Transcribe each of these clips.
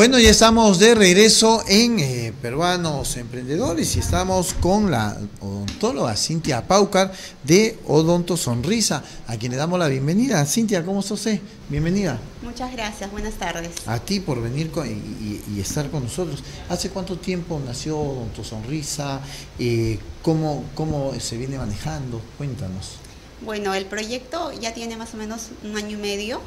Bueno, ya estamos de regreso en eh, Peruanos Emprendedores y estamos con la odontóloga Cintia Paucar de Odonto Sonrisa, a quien le damos la bienvenida. Cintia, ¿cómo estás? Bienvenida. Muchas gracias, buenas tardes. A ti por venir y, estar con nosotros. ¿Hace cuánto tiempo nació Odonto Sonrisa? Eh, ¿cómo, ¿Cómo se viene manejando? Cuéntanos. Bueno, el proyecto ya tiene más o menos un año y medio,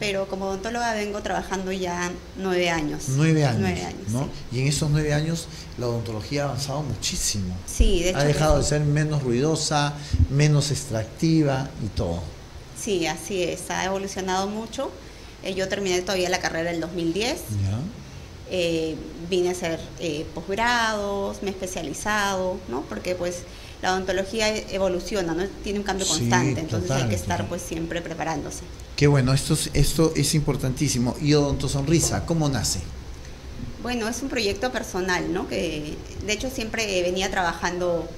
pero como odontóloga vengo trabajando ya nueve años. Nueve años. Nueve años ¿no? Y en esos nueve años la odontología ha avanzado muchísimo. Sí, de hecho. Ha dejado de ser menos ruidosa, menos extractiva y todo. Sí, así es, ha evolucionado mucho. Eh, yo terminé todavía la carrera en el 2010. Ya. Eh, vine a hacer eh, posgrados, me he especializado, ¿no? Porque pues la odontología evoluciona, ¿no? Tiene un cambio constante, entonces hay que estar pues siempre preparándose. Qué bueno, esto es, esto es importantísimo. ¿Y Odonto Sonrisa, cómo nace? Bueno, es un proyecto personal, ¿no? Que de hecho siempre venía trabajando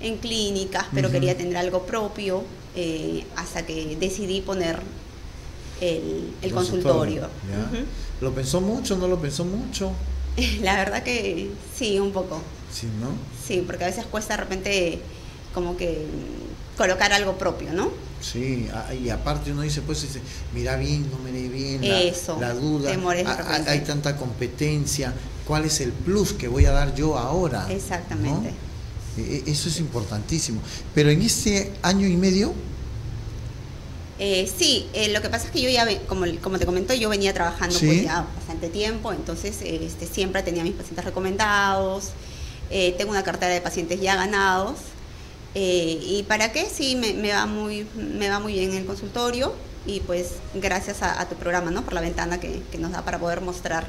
en clínicas, pero quería tener algo propio eh, hasta que decidí poner el, consultorio. ¿Lo pensó mucho? ¿No lo pensó mucho? La verdad que sí, un poco. Sí, ¿no? Sí, porque a veces cuesta de repente como que colocar algo propio, ¿no? Sí, y aparte uno dice, pues, dice, mira bien, no me bien, la, la duda, hay, tanta competencia, ¿cuál es el plus que voy a dar yo ahora? Exactamente. E, e, eso es importantísimo. Pero en este año y medio... Eh, sí, eh, lo que pasa es que yo ya, como, como te comento, yo venía trabajando pues ya bastante tiempo, entonces este, siempre tenía mis pacientes recomendados, eh, tengo una cartera de pacientes ya ganados. Eh, ¿Y para qué? Sí, me, va muy, me va muy bien en el consultorio y pues gracias a, tu programa, ¿no? Por la ventana que, nos da para poder mostrar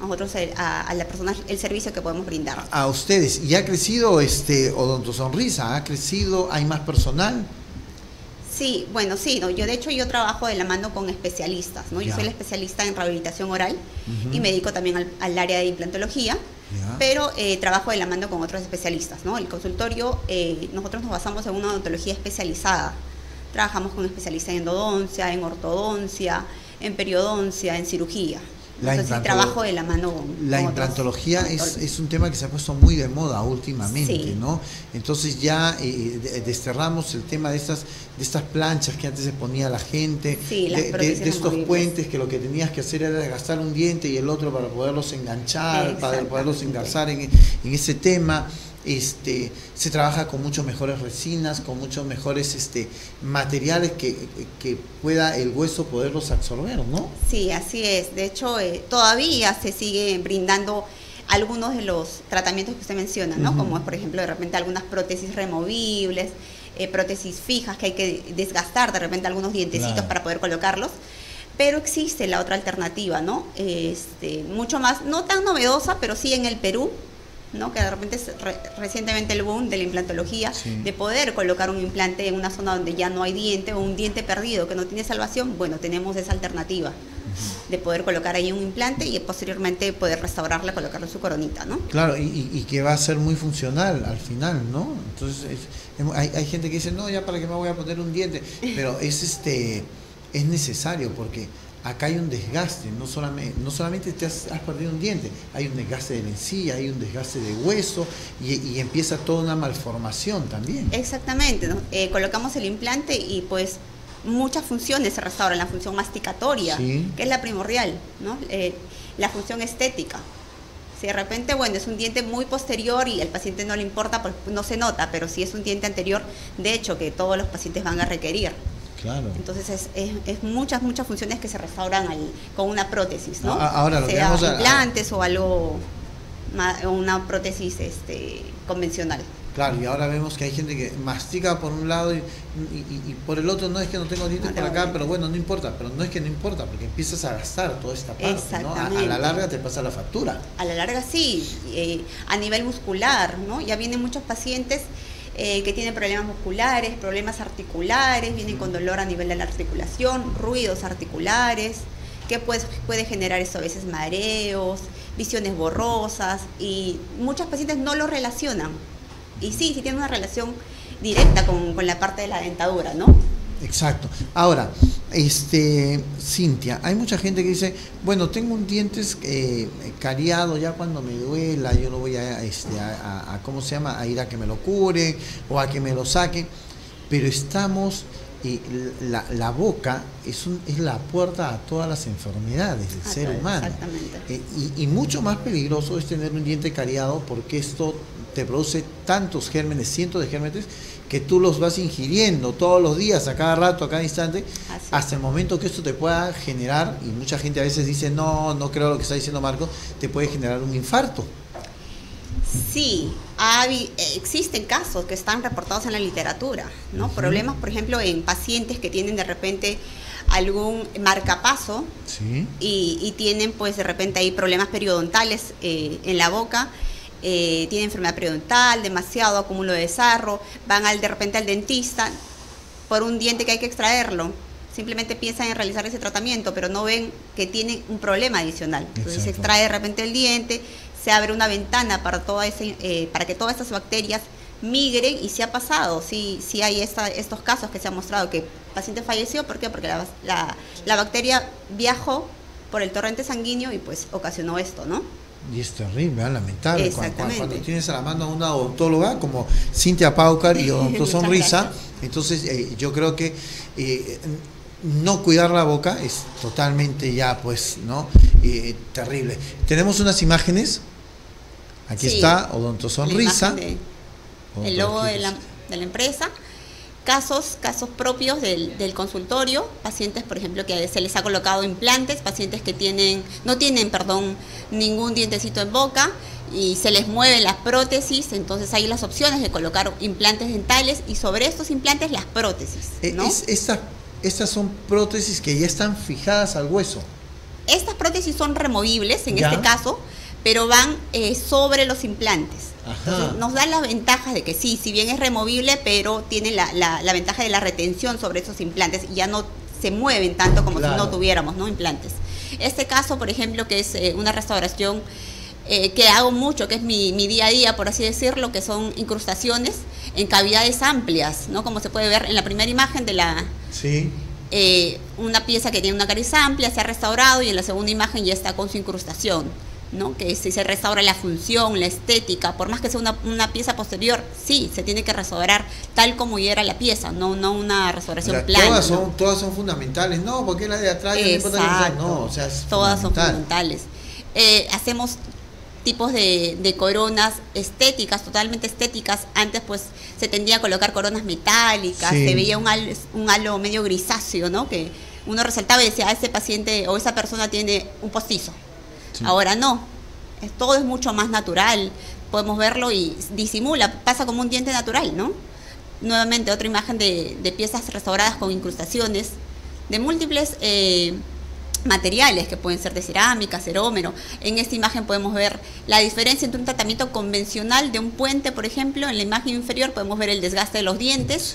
a nosotros, a, la persona, el servicio que podemos brindar. A ustedes. ¿Y ha crecido este Odonto Sonrisa? ¿Ha crecido? ¿Hay más personal? Sí, bueno, sí, no, yo de hecho yo trabajo de la mano con especialistas, ¿no? Yo soy la especialista en rehabilitación oral y me dedico también al, al área de implantología pero eh, trabajo de la mano con otros especialistas. ¿no? El consultorio, eh, nosotros nos basamos en una odontología especializada. Trabajamos con especialistas en endodoncia, en ortodoncia, en periodoncia, en cirugía. La trabajo de la mano. La implantología es, es, un tema que se ha puesto muy de moda últimamente, ¿no? Entonces ya eh, desterramos el tema de estas de estas planchas que antes se ponía la gente, de, estos puentes que lo que tenías que hacer era gastar un diente y el otro para poderlos enganchar, para poderlos engarzar en, en ese tema este, se trabaja con mucho mejores resinas, con muchos mejores este, materiales que, pueda el hueso poderlos absorber, ¿no? Sí, así es. De hecho, eh, todavía se sigue brindando algunos de los tratamientos que usted menciona, ¿no? Como por ejemplo de repente algunas prótesis removibles, eh, prótesis fijas que hay que desgastar de repente algunos dientecitos para poder colocarlos. Pero existe la otra alternativa, ¿no? Este, mucho más, no tan novedosa, pero sí en el Perú, ¿no? que de repente es recientemente el boom de la implantología, de poder colocar un implante en una zona donde ya no hay diente o un diente perdido que no tiene salvación, bueno, tenemos esa alternativa de poder colocar ahí un implante y posteriormente poder restaurarla, colocarle su coronita, ¿no? Claro, y, que va a ser muy funcional al final, ¿no? Entonces hay, hay gente que dice, no, ya para qué me voy a poner un diente, pero es este es necesario porque acá hay un desgaste, no solamente, no solamente te has, perdido un diente, hay un desgaste de la encía, hay un desgaste de hueso y, empieza toda una malformación también. Exactamente, eh, colocamos el implante y pues muchas funciones se restauran, la función masticatoria, que es la primordial, ¿no? Eh, la función estética. Si de repente, bueno, es un diente muy posterior y al paciente no le importa, pues no se nota, pero si es un diente anterior, de hecho que todos los pacientes van a requerir. Entonces es, muchas, muchas funciones que se restauran con una prótesis, ¿no? Ahora lo sea implantes o algo, una prótesis este, convencional. Claro, y ahora vemos que hay gente que mastica por un lado y, por el otro no es que no tengo dientes por acá, pero bueno, no importa, pero no es que no importa, porque empiezas a gastar toda esta parte, ¿no? A, la larga te pasa la factura. A la larga sí, eh, a nivel muscular, ¿no? Ya vienen muchos pacientes eh, que tienen problemas musculares, problemas articulares, vienen con dolor a nivel de la articulación, ruidos articulares, que puede, puede generar eso a veces mareos, visiones borrosas y muchos pacientes no lo relacionan. Y sí, sí tiene una relación directa con, con la parte de la dentadura, ¿no? Exacto. Ahora, este, Cintia, hay mucha gente que dice, bueno, tengo un diente eh, cariado, ya cuando me duela, yo no voy a, este, a, ¿cómo se llama? A ir a que me lo cure o a que me lo saque, pero estamos, eh, la, la, boca es, un, es la puerta a todas las enfermedades del ser humano. Eh, y, y mucho más peligroso es tener un diente cariado porque esto te produce tantos gérmenes, cientos de gérmenes, que tú los vas ingiriendo todos los días, a cada rato, a cada instante, hasta el momento que esto te pueda generar, y mucha gente a veces dice, no, no creo lo que está diciendo Marco, te puede generar un infarto. Sí, existen casos que están reportados en la literatura, ¿no? Problemas, por ejemplo, en pacientes que tienen de repente algún marcapaso y, tienen pues de repente ahí problemas periodontales eh, en la boca eh, tiene enfermedad periodontal, demasiado acúmulo de sarro, van al, de repente al dentista por un diente que hay que extraerlo. Simplemente piensan en realizar ese tratamiento, pero no ven que tienen un problema adicional. Entonces se extrae de repente el diente, se abre una ventana para, toda ese, eh, para que todas estas bacterias migren y se ha pasado. Sí, sí hay estos casos que se ha mostrado que el paciente falleció. ¿Por qué? Porque la, la, la bacteria viajó por el torrente sanguíneo y pues ocasionó esto, ¿no? Y es terrible, ¿eh? lamentable. Cuando, tienes a la mano a una odontóloga como Cintia Paucar y Odonto Sonrisa, entonces eh, yo creo que eh, no cuidar la boca es totalmente ya, pues, ¿no? terrible. Tenemos unas imágenes. Aquí está Odonto Sonrisa. el logo de la, de la empresa casos, casos propios del, del, consultorio, pacientes, por ejemplo, que se les ha colocado implantes, pacientes que tienen, no tienen, perdón, ningún dientecito en boca y se les mueven las prótesis, entonces hay las opciones de colocar implantes dentales y sobre estos implantes las prótesis. Eh, ¿no? estas son prótesis que ya están fijadas al hueso. Estas prótesis son removibles en este caso, pero van eh, sobre los implantes. nos da las ventajas de que sí, si bien es removible, pero tiene la, la, ventaja de la retención sobre esos implantes y ya no se mueven tanto como si no tuviéramos ¿no? implantes. Este caso, por ejemplo, que es eh, una restauración eh, que hago mucho, que es mi, mi, día a día, por así decirlo, que son incrustaciones en cavidades amplias, ¿no? Como se puede ver en la primera imagen de la... Sí. una pieza que tiene una cariz amplia, se ha restaurado y en la segunda imagen ya está con su incrustación. ¿No? que si se restaura la función, la estética, por más que sea una, pieza posterior, sí, se tiene que restaurar tal como ya era la pieza, no, no una restauración plana. Todas son, todas son fundamentales, no, porque la de atrás no, o sea, todas son fundamentales. Eh, hacemos tipos de, coronas estéticas, totalmente estéticas. Antes pues se tendía a colocar coronas metálicas, se veía un, un halo medio grisáceo, ¿no? Que uno resaltaba y decía, ah, ese paciente o esa persona tiene un postizo Ahora no, todo es mucho más natural, podemos verlo y disimula, pasa como un diente natural, ¿no? Nuevamente otra imagen de, piezas restauradas con incrustaciones de múltiples eh, materiales que pueden ser de cerámica, cerómero. En esta imagen podemos ver la diferencia entre un tratamiento convencional de un puente, por ejemplo, en la imagen inferior podemos ver el desgaste de los dientes.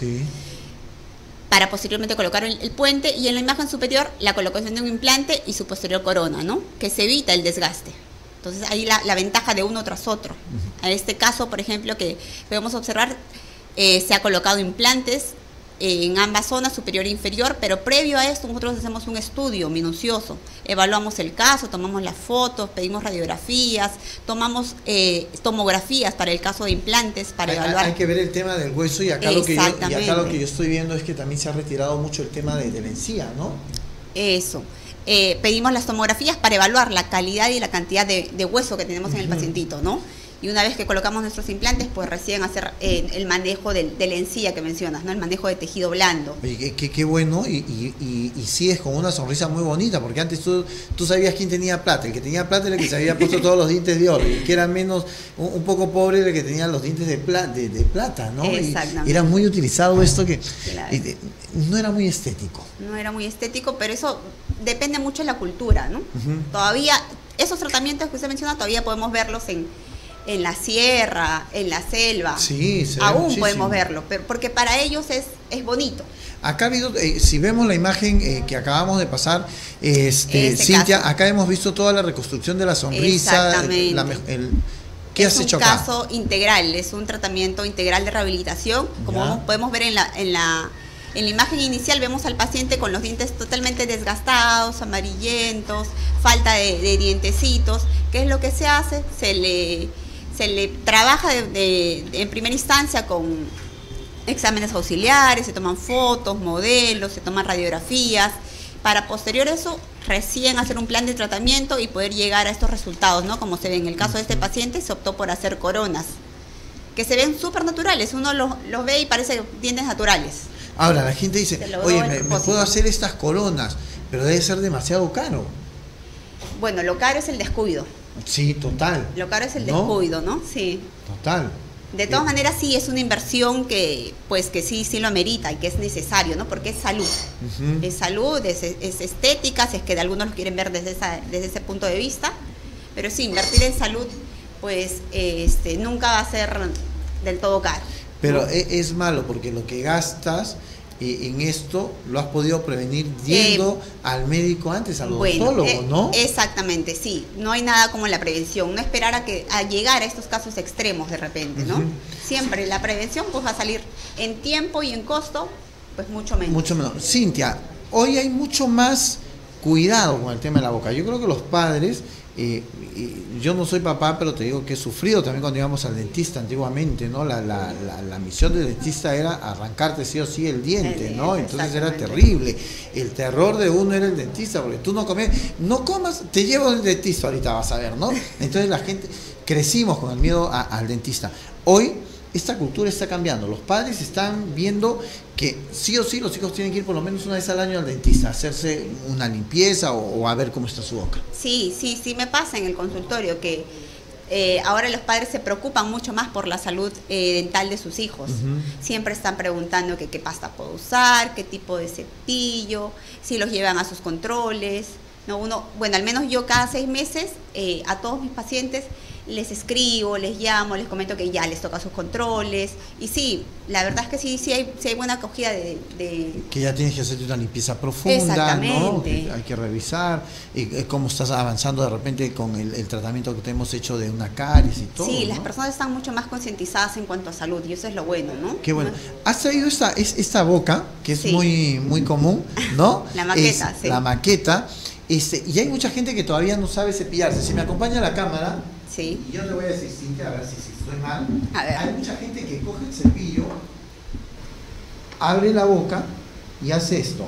Para posteriormente colocar el, puente y en la imagen superior la colocación de un implante y su posterior corona, ¿no? Que se evita el desgaste. Entonces ahí la, la ventaja de uno tras otro. En este caso, por ejemplo, que podemos observar, eh, se ha colocado implantes en ambas zonas, superior e inferior, pero previo a esto nosotros hacemos un estudio minucioso, evaluamos el caso, tomamos las fotos, pedimos radiografías, tomamos eh, tomografías para el caso de implantes, para evaluar. Hay que ver el tema del hueso y acá, lo que, yo, y acá lo que yo estoy viendo es que también se ha retirado mucho el tema de, la encía, ¿no? Eso. Eh, pedimos las tomografías para evaluar la calidad y la cantidad de, hueso que tenemos en el pacientito, ¿no? Y una vez que colocamos nuestros implantes, pues recién hacer eh, el manejo de la encía que mencionas, ¿no? El manejo de tejido blando. Oye, qué, qué, bueno, y, y, y, sigues con una sonrisa muy bonita, porque antes tú, tú sabías quién tenía plata, el que tenía plata era el que se había puesto todos los dientes de oro, y el que era menos, un, poco pobre era el que tenía los dientes de, de, plata, ¿no? Exactamente. era muy utilizado esto que no era muy estético. No era muy estético, pero eso depende mucho de la cultura, ¿no? Todavía, esos tratamientos que usted menciona, todavía podemos verlos en en la sierra, en la selva. Sí, Aún podemos verlo, pero porque para ellos es, es bonito. Acá ha habido, eh, si vemos la imagen eh, que acabamos de pasar, este, Cintia, acá hemos visto toda la reconstrucción de la sonrisa. Exactamente. ¿Qué has hecho acá? Es un caso integral, es un tratamiento integral de rehabilitación. Como podemos ver en la, en la En la imagen inicial vemos al paciente con los dientes totalmente desgastados, amarillentos, falta de, dientecitos. ¿Qué es lo que se hace? Se le, se le trabaja en primera instancia con exámenes auxiliares, se toman fotos, modelos, se toman radiografías, para posterior eso recién hacer un plan de tratamiento y poder llegar a estos resultados, ¿no? Como se ve en el caso de este paciente, se optó por hacer coronas, que se ven súper naturales, uno los, ve y parece dientes naturales. Ahora, la gente dice, oye, me, puedo hacer estas coronas, pero debe ser demasiado caro. Bueno, lo caro es el descuido. Sí, total. Lo caro es el descuido, ¿no? Sí. Total. De todas maneras, sí es una inversión que, pues, que sí, sí lo amerita y que es necesario, ¿no? Porque es salud. Es salud, es, estética, si es que de algunos lo quieren ver desde, desde ese punto de vista. Pero sí, invertir en salud, pues, este, nunca va a ser del todo caro. Pero e, es malo porque lo que gastas en esto lo has podido prevenir yendo eh, al médico antes, al odontólogo, eh, ¿no? Exactamente, sí. No hay nada como la prevención. No esperar a que a llegar a estos casos extremos de repente, ¿no? Siempre la prevención pues va a salir en tiempo y en costo, pues mucho menos. Mucho menos. Cintia, hoy hay mucho más cuidado con el tema de la boca. Yo creo que los padres y, yo no soy papá, pero te digo que he sufrido también cuando íbamos al dentista antiguamente, ¿no? La, la, la, misión del dentista era arrancarte sí o sí el diente, ¿no? Entonces era terrible. El terror de uno era el dentista, porque tú no comes, no comas, te llevo al dentista, ahorita vas a ver, ¿no? Entonces la gente, crecimos con el miedo al dentista. Hoy esta cultura está cambiando. Los padres están viendo que sí o sí los hijos tienen que ir por lo menos una vez al año al dentista, hacerse una limpieza o, a ver cómo está su boca. Sí, sí, sí me pasa en el consultorio que eh, ahora los padres se preocupan mucho más por la salud eh, dental de sus hijos. Siempre están preguntando qué pasta puedo usar, qué tipo de cepillo, si los llevan a sus controles. No, uno, bueno, al menos yo cada seis meses eh, a todos mis pacientes les escribo, les llamo, les comento que ya les toca sus controles. Y sí, la verdad es que sí, sí hay, hay buena acogida de, Que ya tienes que hacerte una limpieza profunda, ¿no? hay que revisar y, cómo estás avanzando de repente con el, tratamiento que te hemos hecho de una caries y todo. Sí, las personas están mucho más concientizadas en cuanto a salud y eso es lo bueno, ¿no? Qué bueno. Has traído esta, esta boca, que es muy, muy común, ¿no? la maqueta, sí. La maqueta. Este, y hay mucha gente que todavía no sabe cepillarse. Si me acompaña la cámara, Sí. Y yo te voy a decir, Cintia, a ver si, estoy mal. Hay mucha gente que coge el cepillo, abre la boca y hace esto.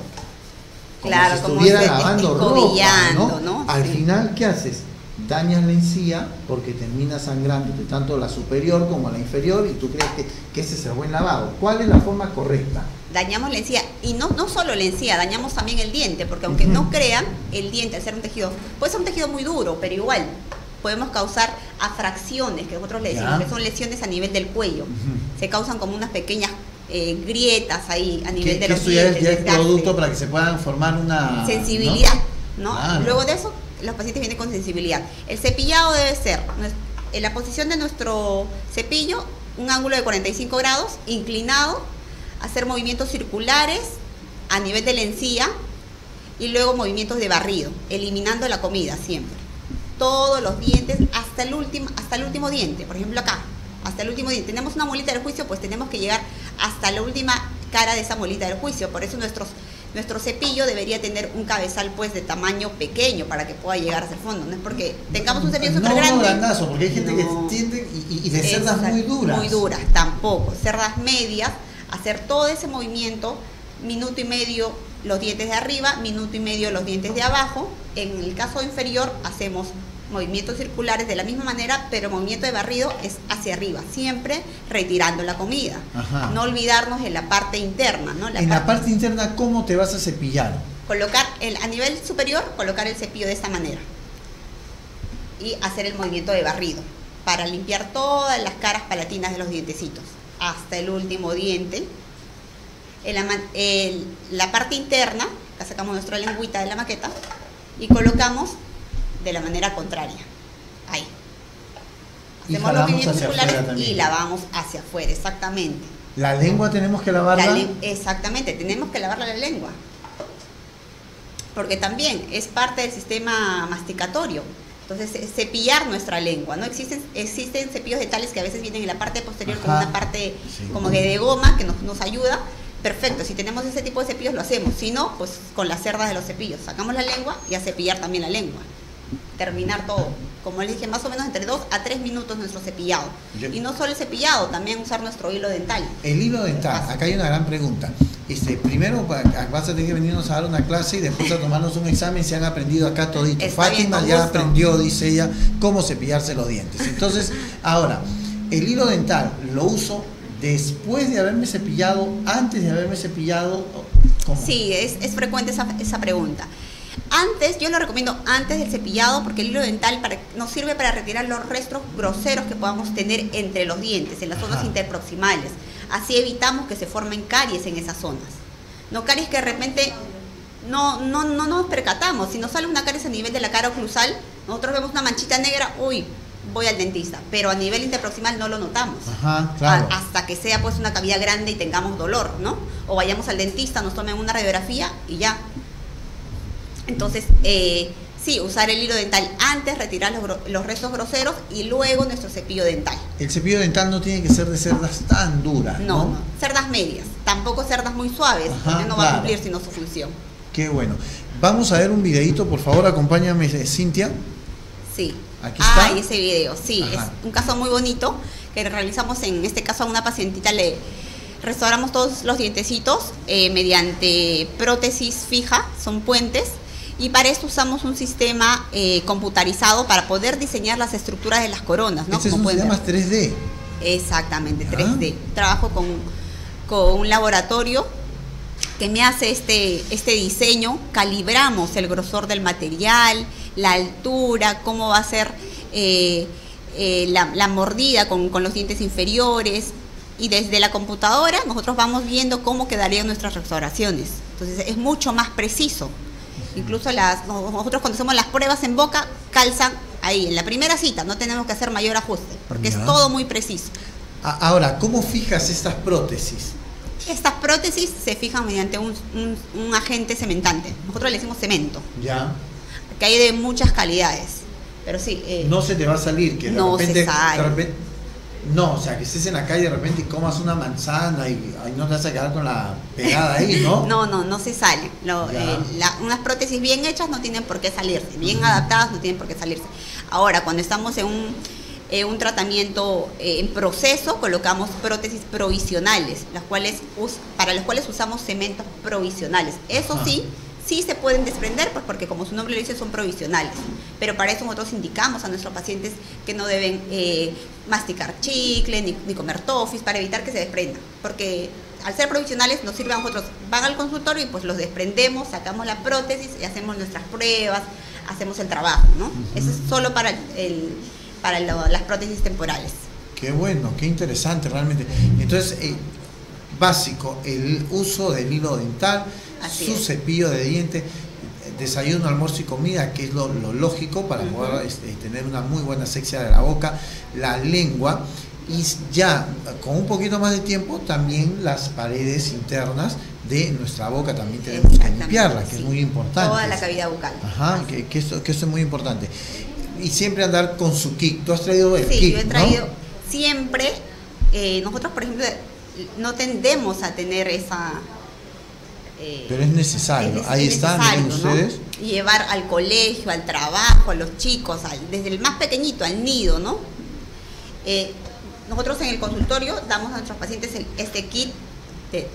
Como claro, si estuviera lavando ropa, ¿no? Al final, ¿qué haces? Dañas la encía porque termina sangrando tanto la superior como la inferior y tú crees que, que ese es el buen lavado. ¿Cuál es la forma correcta? dañamos la encía. Y no, no solo la encía, dañamos también el diente, porque aunque no crean, el diente, al ser un tejido, puede ser un tejido muy duro, pero igual, podemos causar afracciones, que nosotros le decimos que son lesiones a nivel del cuello. Se causan como unas pequeñas eh, grietas ahí a nivel de los dientes. Ya es, producto para que se puedan formar una sensibilidad, ¿no? Luego de eso, los pacientes vienen con sensibilidad. El cepillado debe ser en la posición de nuestro cepillo, un ángulo de 45 grados, inclinado, hacer movimientos circulares a nivel de la encía y luego movimientos de barrido, eliminando la comida siempre todos los dientes hasta el último, hasta el último diente, por ejemplo acá, hasta el último diente. Tenemos una molita del juicio, pues tenemos que llegar hasta la última cara de esa molita del juicio. Por eso nuestros, nuestro cepillo debería tener un cabezal pues de tamaño pequeño para que pueda llegar hasta el fondo. No es porque tengamos un cepillo súper grande. No, porque hay gente que tiende y, de cerdas muy duras. Muy duras, tampoco. Cerdas medias, hacer todo ese movimiento, minuto y medio los dientes de arriba, minuto y medio los dientes de abajo. En el caso inferior hacemos movimientos circulares de la misma manera, pero movimiento de barrido es hacia arriba, siempre retirando la comida. No olvidarnos de la parte interna. ¿no? en la parte interna, ¿cómo te vas a cepillar? Colocar el, a nivel superior, colocar el cepillo de esta manera y hacer el movimiento de barrido para limpiar todas las caras palatinas de los dientecitos hasta el último diente en la, parte interna, acá sacamos nuestra lengüita de la maqueta y colocamos de la manera contraria. Ahí. Hacemos los movimientos circulares y lavamos hacia afuera, exactamente. ¿La lengua tenemos que lavarla? exactamente, tenemos que lavarla la lengua. Porque también es parte del sistema masticatorio. Entonces, cepillar nuestra lengua, ¿no? Existen, existen cepillos tales que a veces vienen en la parte posterior con una parte como que de goma que nos, nos ayuda, perfecto, si tenemos ese tipo de cepillos lo hacemos, si no, pues con las cerdas de los cepillos, sacamos la lengua y a cepillar también la lengua. Terminar todo. Como les dije, más o menos entre 2 a 3 minutos nuestro cepillado. y no solo el cepillado, también usar nuestro hilo dental. El hilo dental, acá hay una gran pregunta. Este, primero vas a tener que venirnos a dar una clase y después a tomarnos un examen se han aprendido acá todito. Fátima ya aprendió, dice ella, cómo cepillarse los dientes. Entonces, ahora, el hilo dental lo uso después de haberme cepillado, antes de haberme cepillado. Sí, es, es frecuente esa, esa, pregunta. Antes, yo lo recomiendo antes del cepillado porque el hilo dental para, nos sirve para retirar los restos groseros que podamos tener entre los dientes, en las zonas interproximales. Así evitamos que se formen caries en esas zonas. No caries que de repente no, no, no nos percatamos. Si nos sale una caries a nivel de la cara oclusal, nosotros vemos una manchita negra, uy, voy al dentista, pero a nivel interproximal no lo notamos. hasta que sea pues una cavidad grande y tengamos dolor, ¿no? O vayamos al dentista, nos tomen una radiografía y ya. Entonces, eh, sí, usar el hilo dental antes, retirar los, restos groseros y luego nuestro cepillo dental. El cepillo dental no tiene que ser de cerdas tan duras. No, no cerdas medias, tampoco cerdas muy suaves, porque no va a cumplir sino su función. Qué bueno. Vamos a ver un videito, por favor, acompáñame, Cintia. Sí. Ah, ese video, sí, es un caso muy bonito que realizamos en este caso a una pacientita le restauramos todos los dientecitos eh, mediante prótesis fija, son puentes, y para esto usamos un sistema eh, computarizado para poder diseñar las estructuras de las coronas, ¿no? Este es un sistema 3D. Exactamente, 3D. Trabajo con, con un laboratorio que me hace este, este diseño, calibramos el grosor del material, la altura, cómo va a ser eh, eh, la, mordida con, los dientes inferiores. Y desde la computadora nosotros vamos viendo cómo quedarían nuestras restauraciones. Entonces es mucho más preciso. Incluso las, nosotros cuando hacemos las pruebas en boca calzan ahí, en la primera cita, no tenemos que hacer mayor ajuste, porque es todo muy preciso. Ahora, ¿cómo fijas estas prótesis? Estas prótesis se fijan mediante un, agente cementante. Nosotros le decimos cemento. Ya que hay de muchas calidades. Pero sí. Eh, no se te va a salir, que de no repente, no, o sea, que estés en la calle de repente y comas una manzana y no te vas a quedar con la pegada ahí, ¿no? no, no, no se sale. Eh, unas prótesis bien hechas no tienen por qué salirse, bien adaptadas no tienen por qué salirse. Ahora, cuando estamos en un, un tratamiento eh, en proceso, colocamos prótesis provisionales, las cuales para las cuales usamos cementos provisionales. Eso sí sí se pueden desprender, pues porque como su nombre lo dice, son provisionales. Pero para eso nosotros indicamos a nuestros pacientes que no deben eh, masticar chicle ni, comer tofis para evitar que se desprendan. Porque al ser provisionales nos sirve a nosotros, van al consultorio y pues los desprendemos, sacamos la prótesis y hacemos nuestras pruebas, hacemos el trabajo, ¿no? Eso es solo para, el, para las prótesis temporales. Qué bueno, qué interesante realmente. Entonces, eh, básico, el uso del hilo dental, su cepillo de dientes, desayuno, almuerzo y comida, que es lo, lógico para poder este, tener una muy buena sexia de la boca, la lengua y ya con un poquito más de tiempo también las paredes internas de nuestra boca también tenemos que limpiarlas, que es muy importante. Toda la cavidad bucal. Ajá, que, que, esto, que es muy importante. Y siempre andar con su kit. ¿Tú has traído el sí, kit? yo he traído siempre. Eh, nosotros, por ejemplo, no tendemos a tener esa, eh, Pero es necesario, ahí está, ustedes. Llevar al colegio, al trabajo, a los chicos, desde el más pequeñito, al nido, ¿no? Eh, nosotros en el consultorio damos a nuestros pacientes este kit de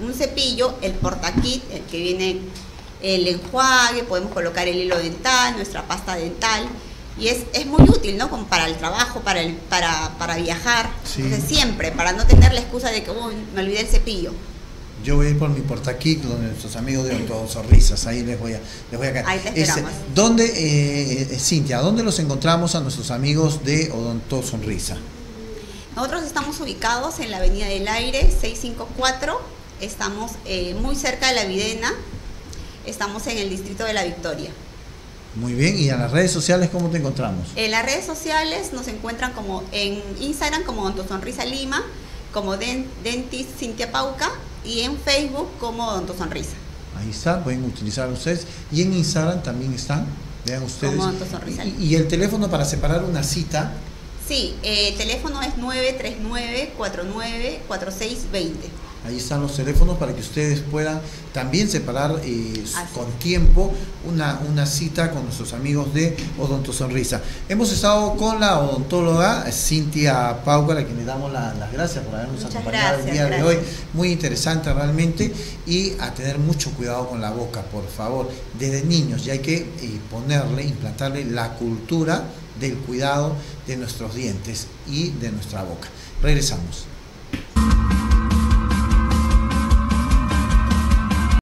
un cepillo, el portakit, el que viene el enjuague, podemos colocar el hilo dental, nuestra pasta dental, y es, es muy útil, ¿no? Como para el trabajo, para, el, para, para viajar, siempre, para no tener la excusa de que, me olvidé el cepillo. Yo voy a ir por mi portaquit, donde nuestros amigos de Sonrisas, ahí les voy a, les voy a caer. Ahí te esperamos. ¿Dónde, eh, eh, Cintia, dónde los encontramos a nuestros amigos de Odonto Sonrisa? Nosotros estamos ubicados en la Avenida del Aire, 654. Estamos eh, muy cerca de la Videna. Estamos en el distrito de La Victoria. Muy bien, ¿y en las redes sociales cómo te encontramos? En las redes sociales nos encuentran como en Instagram como Odonto Sonrisa Lima, como Dentist Cintia Pauca y en Facebook como Odonto Sonrisa. Ahí está, pueden utilizar ustedes. Y en Instagram también están, vean ustedes. Como Odonto Sonrisa. Y, el teléfono para separar una cita. Sí, el eh, teléfono es 939-494620. Ahí están los teléfonos para que ustedes puedan también separar eh, con tiempo una, una cita con nuestros amigos de Odonto Sonrisa. Hemos estado con la odontóloga Cintia Pauca, a quien le damos las gracias por habernos acompañado el día de hoy. Muy interesante realmente y a tener mucho cuidado con la boca, por favor. Desde niños ya hay que eh, ponerle, implantarle la cultura del cuidado de nuestros dientes y de nuestra boca. Regresamos.